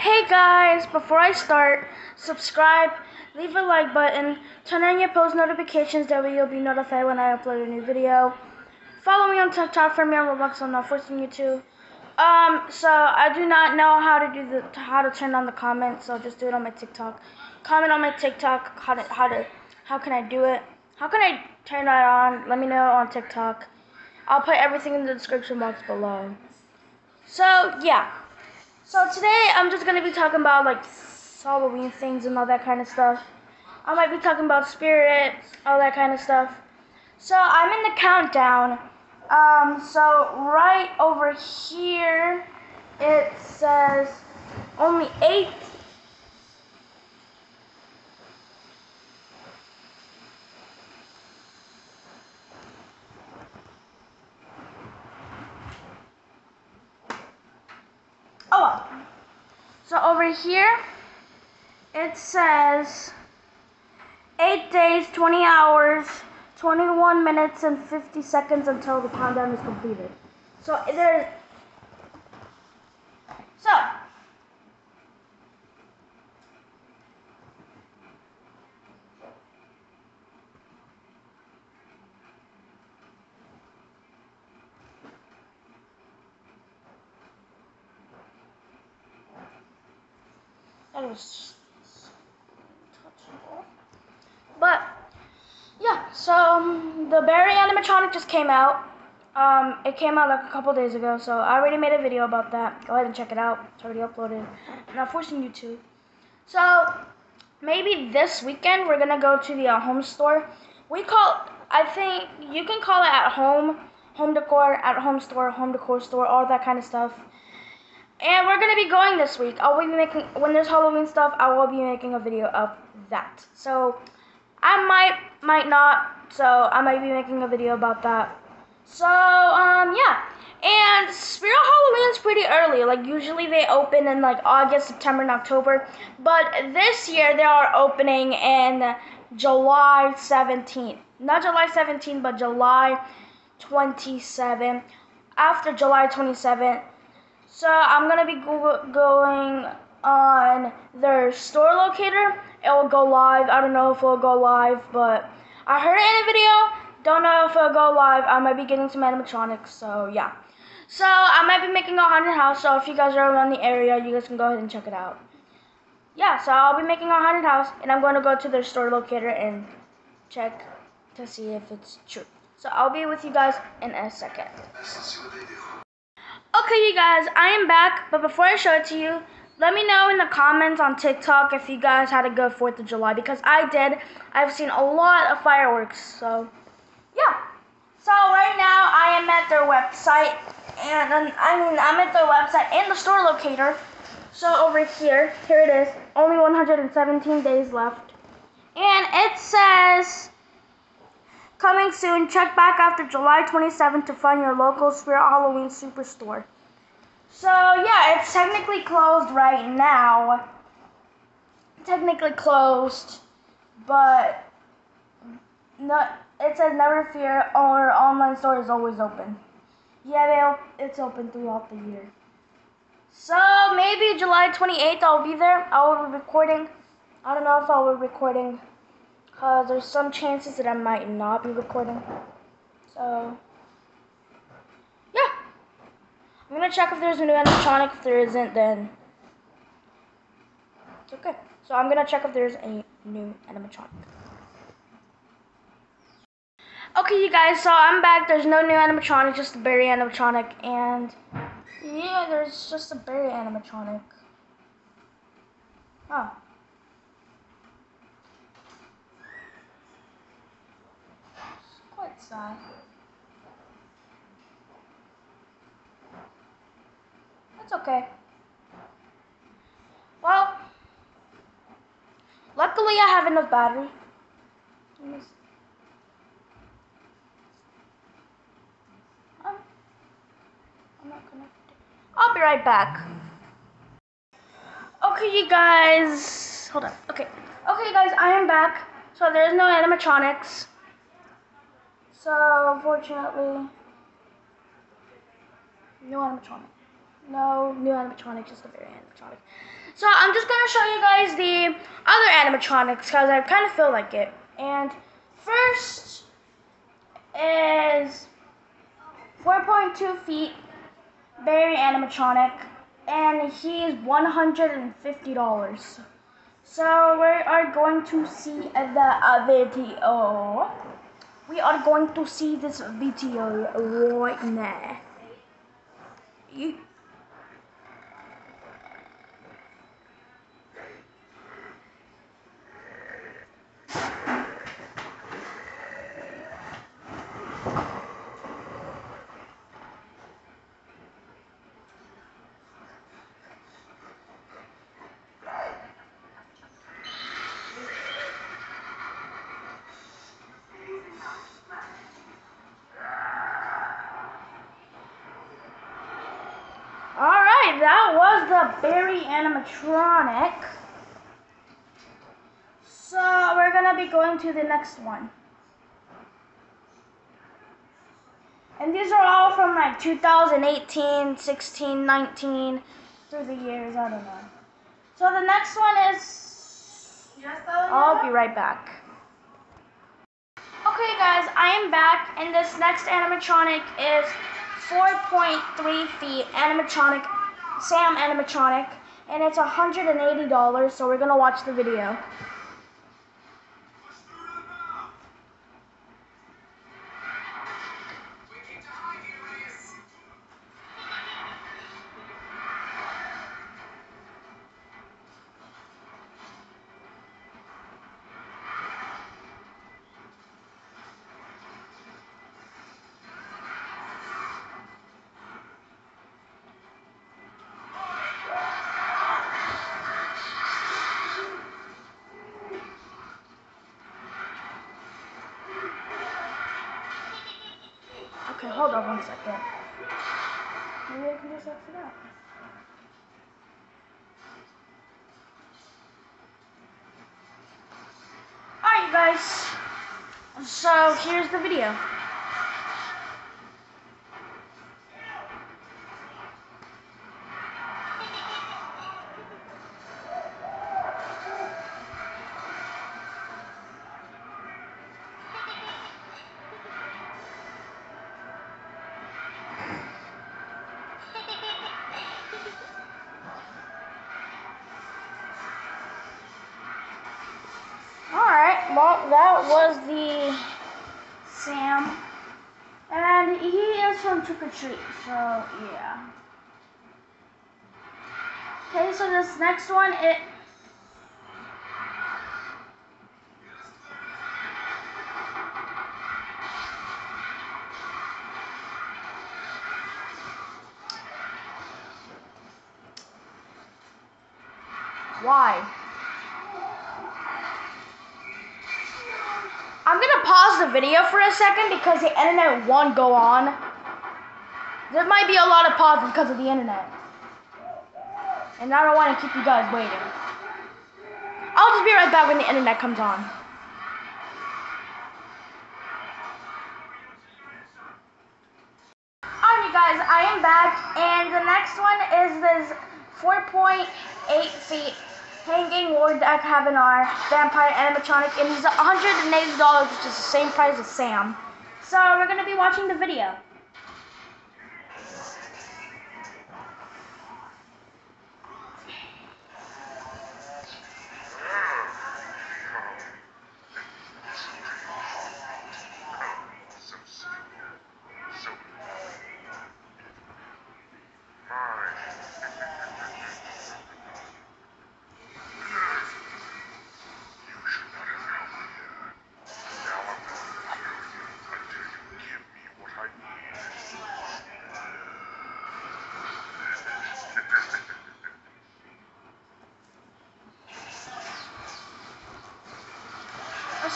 Hey guys, before I start, subscribe, leave a like button, turn on your post notifications that way you'll be notified when I upload a new video. Follow me on TikTok for me on Roblox, I'm not forcing you to. Um, so I do not know how to do the how to turn on the comments, so just do it on my TikTok. Comment on my TikTok how to how to how can I do it? How can I turn that on? Let me know on TikTok. I'll put everything in the description box below. So yeah. So today I'm just gonna be talking about like Halloween things and all that kind of stuff. I might be talking about spirits, all that kind of stuff. So I'm in the countdown. Um, so right over here it says only eight. Oh, well. so over here it says eight days, 20 hours, 21 minutes, and 50 seconds until the countdown is completed. So there's so touchable. But yeah, so um, the Barry animatronic just came out. Um, it came out like a couple days ago, so I already made a video about that. Go ahead and check it out. It's already uploaded. I'm not forcing you to. So maybe this weekend we're gonna go to the uh, home store. We call, I think you can call it at home, home decor, at home store, home decor store, all that kind of stuff. And we're gonna be going this week. I'll be making when there's Halloween stuff. I will be making a video of that. So I might, might not. So I might be making a video about that. So um yeah. And Spirit Halloween's pretty early. Like usually they open in like August, September, and October. But this year they are opening in July 17th. Not July 17th, but July 27th. After July 27th. So I'm gonna be go- going on their store locator. It will go live. I don't know if it will go live, but I heard it in a video. Don't know if it'll go live. I might be getting some animatronics, so yeah. So I might be making a haunted house. So if you guys are around the area, you guys can go ahead and check it out. Yeah, so I'll be making a haunted house, and I'm going to go to their store locator and check to see if it's true. So I'll be with you guys in a second. Okay, you guys, I am back, but before I show it to you, let me know in the comments on TikTok if you guys had a good 4th of July, because I did. I've seen a lot of fireworks, so yeah. So right now, I am at their website, and I mean, I'm at their website and the store locator. So over here, here it is, only 117 days left. And it says, coming soon, check back after July 27th to find your local Spirit Halloween Superstore. So yeah, it's technically closed right now. Technically closed, but no, it says never fear. Our online store is always open. Yeah, they, it's open throughout the year. So maybe July 28th I'll be there. I will be recording. I don't know if I will be recording, cause there's some chances that I might not be recording. So yeah. I'm gonna check if there's a new animatronic. If there isn't, then it's okay. So I'm gonna check if there's a new animatronic. Okay, you guys. So I'm back. There's no new animatronic, just a Barry animatronic, and yeah, there's just a Barry animatronic. Huh. Sad. It's okay. Well, luckily I have enough battery. Um, I'm not connected. I'll be right back. Okay, you guys. Hold on. Okay. Okay, guys, I am back. So there is no animatronics. So unfortunately, no animatronic. No, new animatronic, just the Barry animatronic. So I'm just gonna show you guys the other animatronics because I kind of feel like it. And first is 4.2 feet Barry animatronic, and he is $150. So we are going to see the uh, video. We are going to see this video right now. You Alright, that was the Barry animatronic. So we're gonna be going to the next one. And these are all from like 2018, 16, 19, through the years, I don't know. So the next one is. I'll be right back. Okay, guys, I am back, and this next animatronic is 4.3 feet animatronic, Sam animatronic, and it's $180, so we're gonna watch the video. Hold on one second. Maybe I can just exit out. Alright, you guys. So, here's the video. The Sam. And he is from Trick or Treat, so yeah. Okay, so this next one, it. Why? I'm gonna pause the video for a second because the internet won't go on. There might be a lot of pauses because of the internet. And I don't want to keep you guys waiting. I'll just be right back when the internet comes on. Alright, you guys, I am back, and the next one is this 4.8 feet hanging Lord Kavanaugh vampire animatronic, and he's $180, which is the same price as Sam. So we're gonna be watching the video.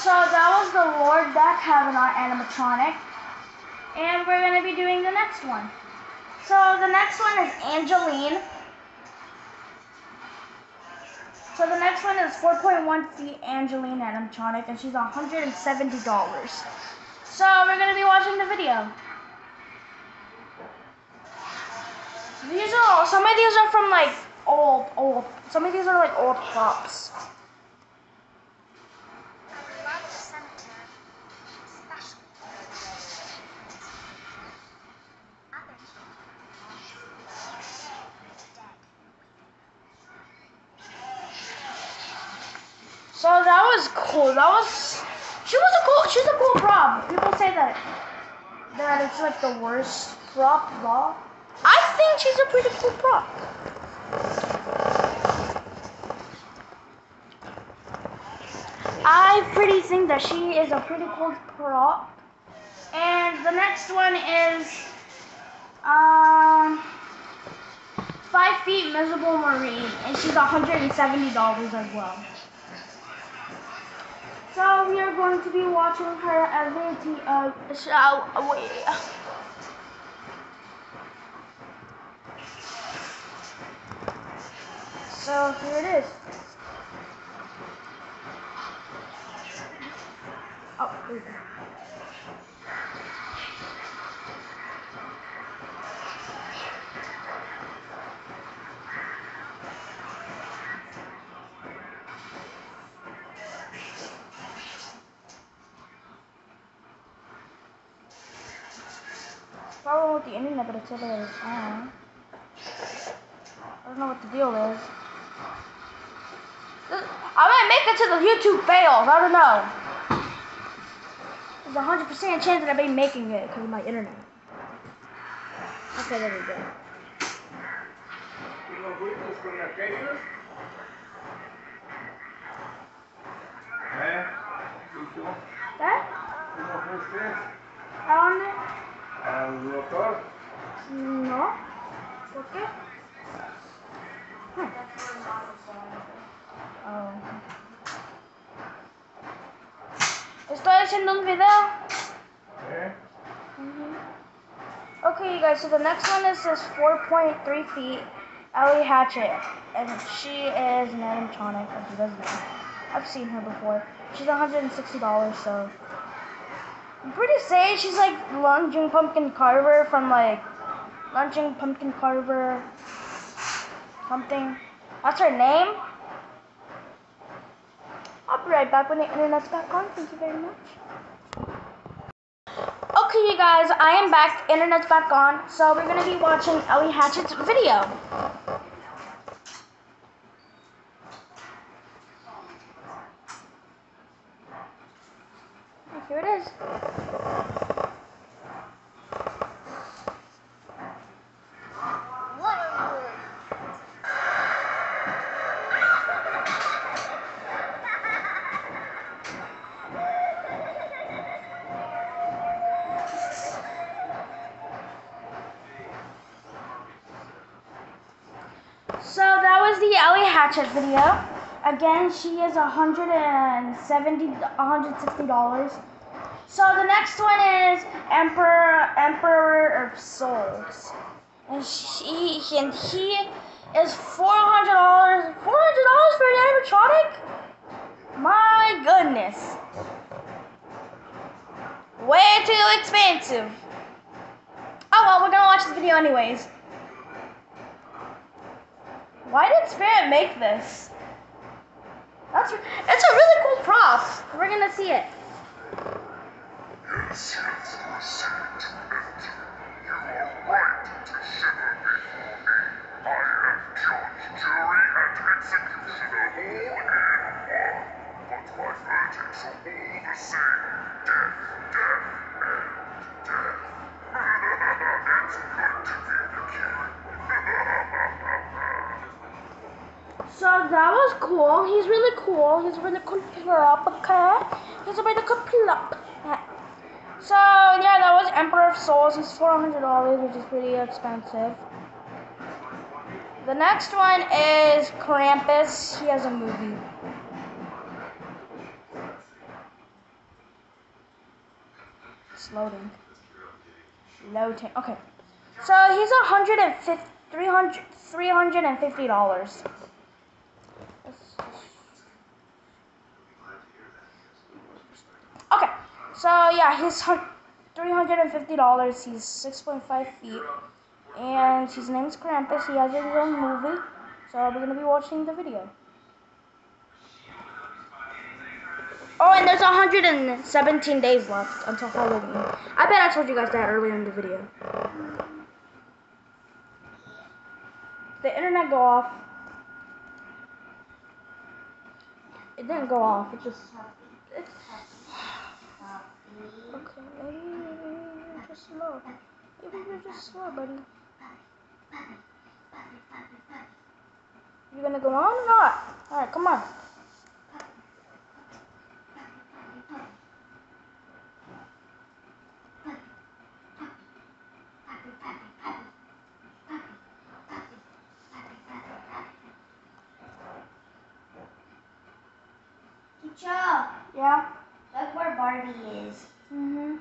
So that was the Lord Dak Kavanaugh animatronic, and we're gonna be doing the next one. So the next one is Angeline. So the next one is 4.1 feet Angeline animatronic, and she's $170. So we're gonna be watching the video. These are some of these are from like old, old. Some of these are like old props. Was cool. That was, she was a cool, she's a cool prop. People say that, that it's like the worst prop law. I think she's a pretty cool prop. I pretty think that she is a pretty cool prop. And the next one is, um, five feet miserable marine, and she's $170 as well. So we are going to be watching her ability uh shall we So here it is. Oh, here. Problem with the internet, but it said that it was. I don't know what the deal is. I might make it to the YouTube fails. I don't know. There's a hundred percent chance that I'll be making it because of my internet. Okay, there we go. ¿Los gritos con aquellos? ¿Eh? ¿Listo? No. ¿Por qué? Hmm. Oh. Estoy haciendo un video. ¿Eh? Okay, you guys, so the next one is this 4.3 feet Ellie Hatchet. And she is an animatronic, if you guys know. I've seen her before. She's $160, so. I'm pretty safe. She's like Lunging Pumpkin Carver from like Lunging Pumpkin Carver something. That's her name. I'll be right back when the internet's back on. Thank you very much. Okay, you guys, I am back. Internet's back on. So we're gonna be watching Ellie Hatchet's video. Video. Again, she is $170, $160. So the next one is Emperor Emperor of Souls. And she and he is four hundred dollars four hundred dollars for an animatronic? My goodness. Way too expensive. Oh well, we're gonna watch this video anyways. Why did Spirit make this? That's it's a really cool prop. We're gonna see it. Yes, yes, cool. He's really cool. He's really cool okay? He's a really cool. So yeah, that was Emperor of Souls. Hundred dollars, which is pretty expensive. The next one is Krampus. He has a movie. It's loading. Loading. Okay. So he's a hundred and fifty, three hundred, three hundred and fifty dollars. Okay, so yeah, he's three hundred and fifty dollars. He's six point five feet. and his name's Krampus. He has his own movie, so we're gonna be watching the video. Oh, and there's 117 days left until Halloween. I bet I told you guys that earlier in the video. The internet go off. It didn't go off. It just. It's, okay, maybe, you're just slow. Maybe you're just slow, buddy. You gonna go on or not? Alright, come on. Teacher, Yeah? look where Barbie is. Mm-hmm.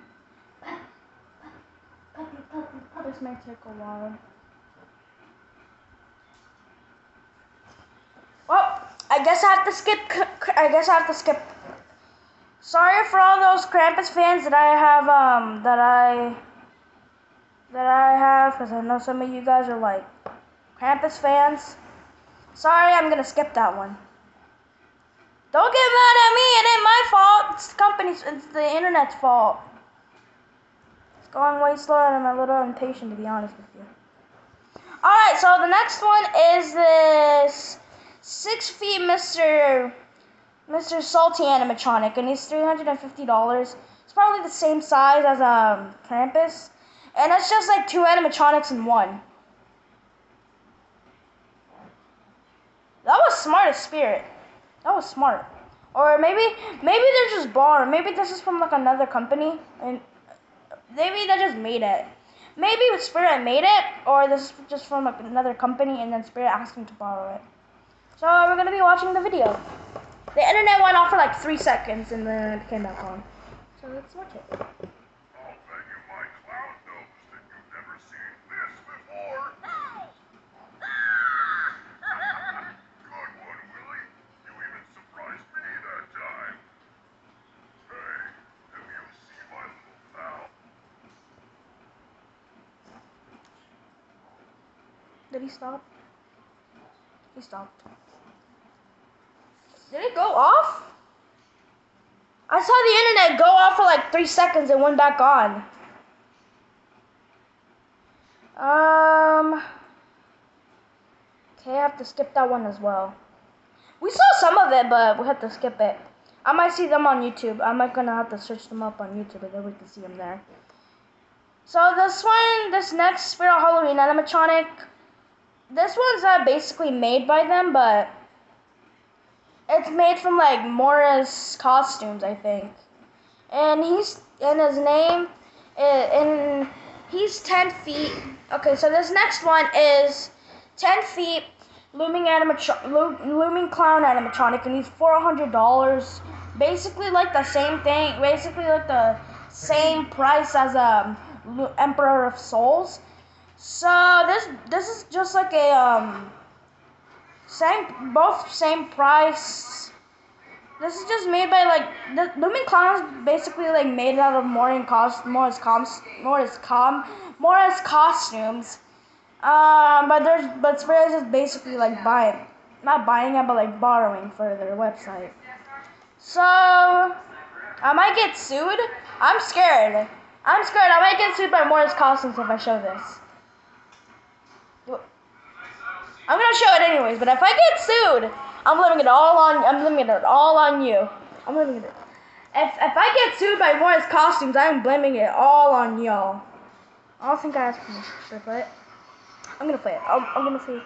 This may take a while. Well, I guess I have to skip. I guess I have to skip. Sorry for all those Krampus fans that I have. Um, that I. That I have, because I know some of you guys are like Krampus fans. Sorry, I'm gonna skip that one. Don't get mad at me. It ain't my fault. It's the company's. It's the internet's fault. It's going way slower and I'm a little impatient to be honest with you. Alright, so the next one is this six feet Mr. Mr. Salty animatronic and he's three hundred and fifty dollars. It's probably the same size as um Krampus. And it's just like two animatronics in one. That was smart as spirit. That was smart. Or maybe maybe they're just borrowing. Maybe this is from like another company and maybe they just made it. Maybe Spirit made it, or this is just from like another company, and then Spirit asked him to borrow it. So we're gonna be watching the video. The internet went off for like three seconds, and then it came back on. So let's watch it. I'll bet you my clown knows that you've never seen this before. Good one, Willie. You even surprised me that time. Hey, have you seen my little pal? Did he stop? He stopped. Did it go off? I saw the internet go off for like three seconds and went back on. Um. Okay, I have to skip that one as well. We saw some of it, but we had to skip it. I might see them on YouTube. I might gonna have to search them up on YouTube, and then we can see them there. So this one, this next Spirit Halloween animatronic, this one's uh, basically made by them, but it's made from like Morris costumes, I think. And he's and his name, and he's ten feet. Okay, so this next one is ten feet, looming animatro- lo- looming clown animatronic, and he's four hundred dollars. Basically, like the same thing. Basically, like the same price as um Emperor of Souls. So this this is just like a um same both same price. This is just made by like the Looming Clown basically like made out of Morin cost Morris coms Morris com Morris costumes. Um, but there's but Spirit is basically like buying, not buying it, but like borrowing for their website. So I might get sued. I'm scared. I'm scared. I might get sued by Morris Costumes if I show this. I'm gonna show it anyways, but if I get sued, I'm blaming it all on I'm blaming it all on you. I'm blaming it. If if I get sued by Morris Costumes, I'm blaming it all on y'all. I don't think I asked permission to play it. I'm gonna play it. I'm, I'm gonna see.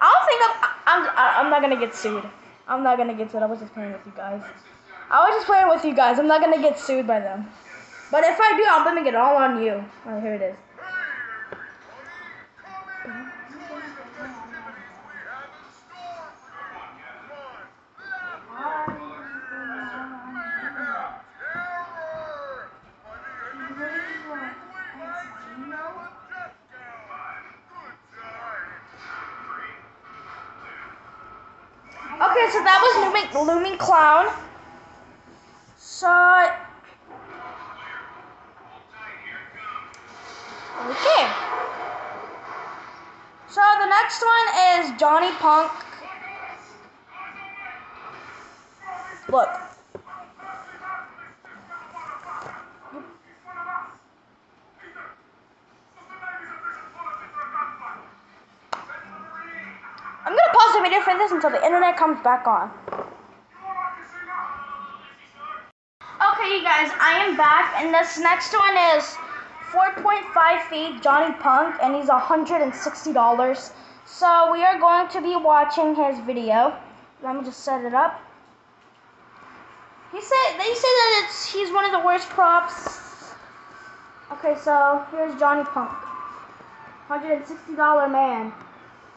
I don't think I'm I'm I'm not gonna get sued. I'm not gonna get sued. I was just playing with you guys. I was just playing with you guys. I'm not gonna get sued by them. But if I do, I'm blaming it all on you. Oh, here it is. Hey, everybody, come and join the festivities we have in store for you. Fun, laughter, mayhem, terror. By the end of the evening, we might smell a death gown. Good times. Okay, so that was Looming, Looming Clown. So. Okay. So the next one is Johnny Punk. Look. I'm gonna pause the video for this until the internet comes back on. Okay, you guys, I am back, and this next one is 4.5 feet Johnny Punk, and he's $160. So we are going to be watching his video. Let me just set it up. He said they say that it's he's one of the worst props. Okay, so here's Johnny Punk, $160 man.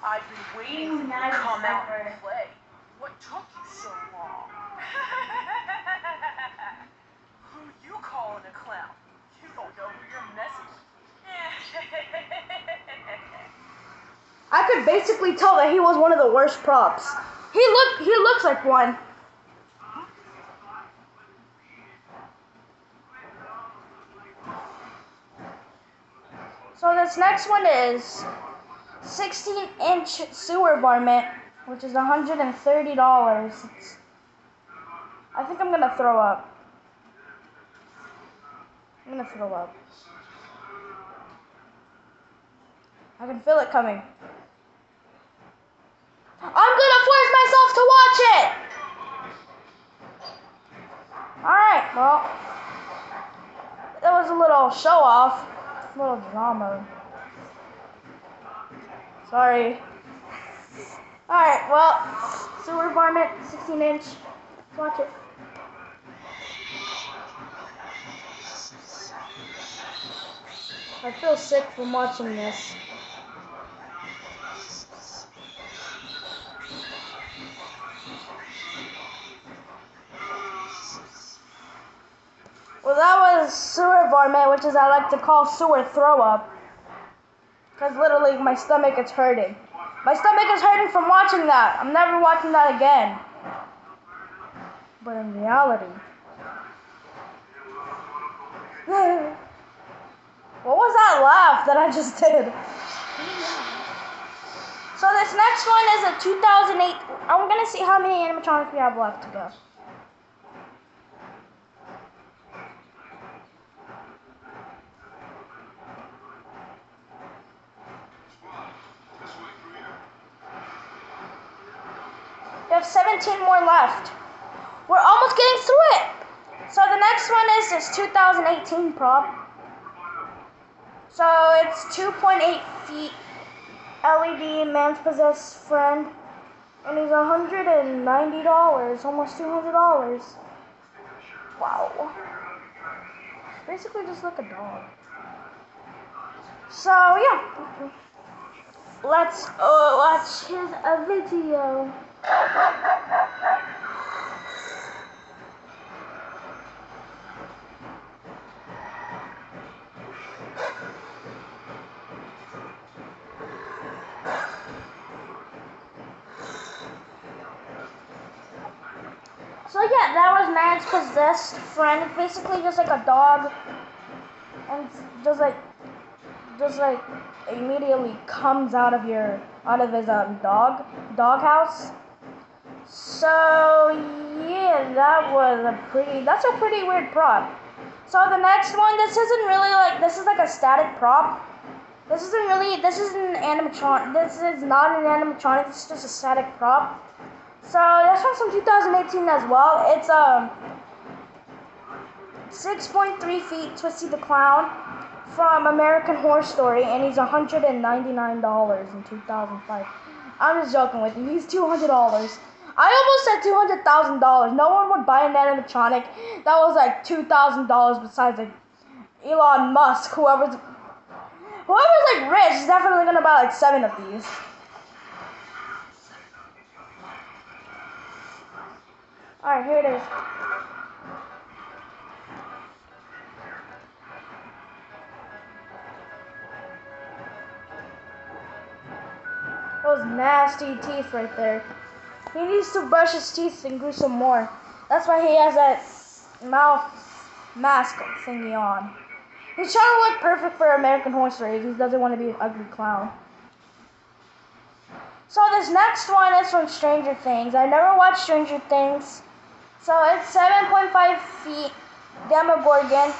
I've been waiting for you to come out and play. What took you so long? who you calling a clown? You don't know who you're messing. I could basically tell that he was one of the worst props. He look he looks like one. So this next one is 16 inch sewer varmint, which is $130. It's, I think I'm gonna throw up. I'm gonna throw up. I can feel it coming. I'm gonna force myself to watch it! Alright, well. That was a little show off. A little drama. Sorry. Alright, well. Sewer varmint, 16 inch. Watch it. I feel sick from watching this. Well, that was sewer varmint, which is I like to call sewer throw up. Because literally my stomach is hurting. My stomach is hurting from watching that. I'm never watching that again. But in reality. what was that laugh that I just did? So this next one is a 2008. I'm gonna see how many animatronics we have left to go. Have 17 more left. We're almost getting through it. So the next one is this 2018 prop. So it's 2.8 feet LED man's possessed friend. And he's $190, almost $200. Wow. Basically just like a dog. So yeah. Let's uh, watch his uh, video. So yeah, that was man's possessed friend. Basically just like a dog, and just like, just like immediately comes out of your out of his um dog doghouse. So yeah, that was a pretty. That's a pretty weird prop. So the next one, this isn't really like this is like a static prop. This isn't really. This isn't an animatronic. This is not an animatronic. This is just a static prop. So this one's from 2018 as well. It's um 6.3 feet, Twisty the Clown from American Horror Story, and he's $199 in 2005. I'm just joking with you. He's $200. I almost said $200,000. No one would buy an animatronic that was like $2,000 besides like Elon Musk, whoever's whoever's like rich is definitely gonna buy like seven of these. Alright, here it is. Those nasty teeth right there. He needs to brush his teeth and glue some more. That's why he has that mouth mask thingy on. He's trying to look perfect for American Horror Story. He doesn't want to be an ugly clown. So this next one is from Stranger Things. I never watched Stranger Things. So it's 7.5 feet Demogorgon.